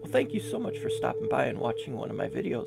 Well, thank you so much for stopping by and watching one of my videos.